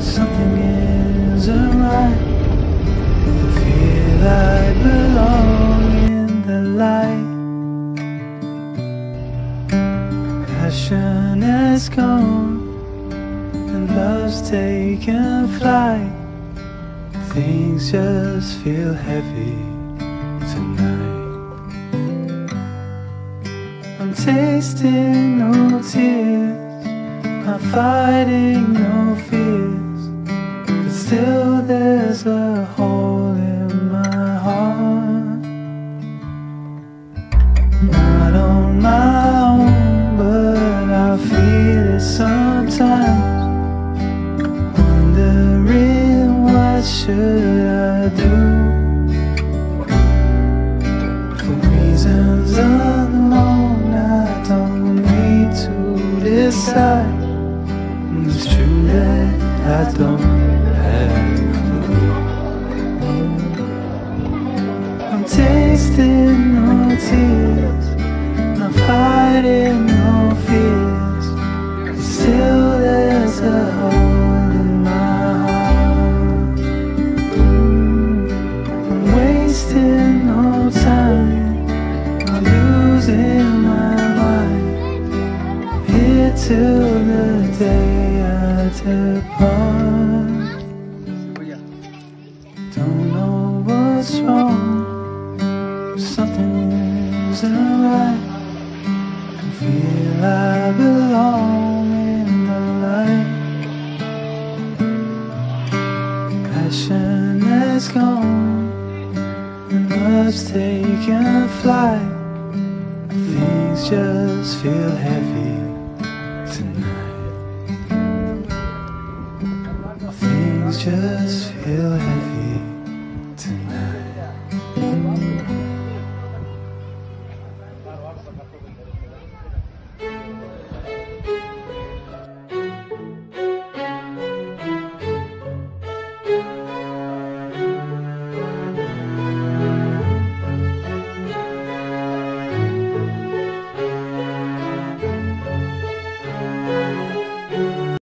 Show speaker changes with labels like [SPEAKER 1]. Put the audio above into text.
[SPEAKER 1] Something isn't right. Feel I belong in the light. Passion has gone and love's taken flight. Things just feel heavy tonight. I'm tasting no tears, I'm fighting no fears, but still there's a hole in my heart. Not on my own, but I feel it sometimes. Wondering what should I do For reasons unknown I don't need to decide I don't have I'm tasting no tears I'm fighting no fears. Still there's a hole in my heart. I'm wasting no time I'm losing my mind. Here till the day I depart Don't know what's wrong. Something isn't right I feel I belong in the light. Passion has gone. And love's taken flight. Things just feel heavy just feel heavy tonight.